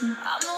the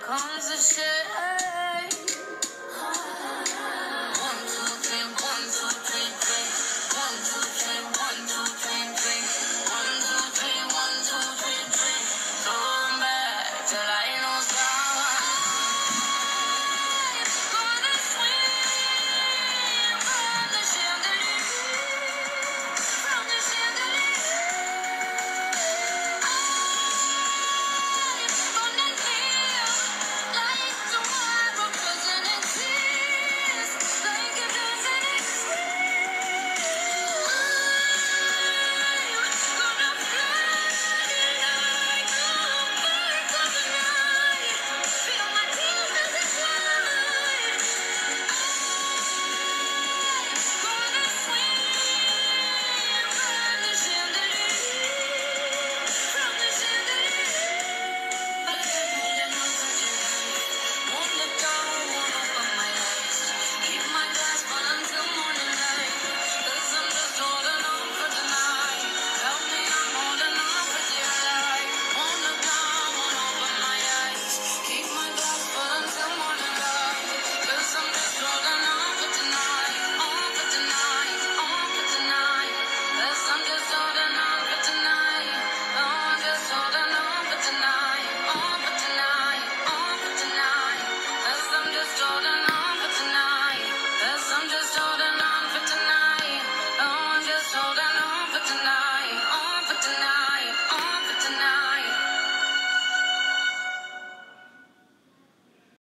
comes the shit.